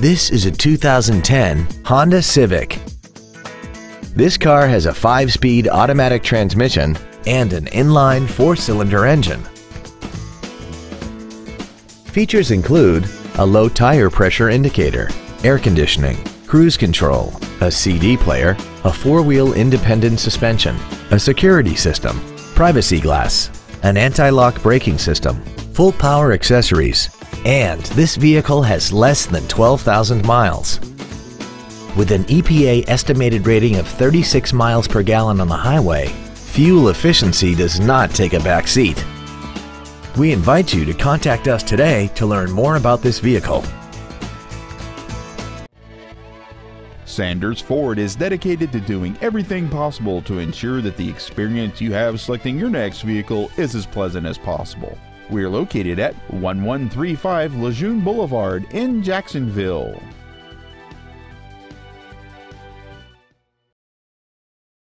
This is a 2010 Honda Civic. This car has a 5-speed automatic transmission and an inline 4-cylinder engine. Features include a low tire pressure indicator, air conditioning, cruise control, a CD player, a four-wheel independent suspension, a security system, privacy glass, an anti-lock braking system, full power accessories, and this vehicle has less than 12,000 miles. With an EPA estimated rating of 36 miles per gallon on the highway, fuel efficiency does not take a back seat. We invite you to contact us today to learn more about this vehicle. Sanders Ford is dedicated to doing everything possible to ensure that the experience you have selecting your next vehicle is as pleasant as possible. We are located at 1135 Lejeune Boulevard in Jacksonville.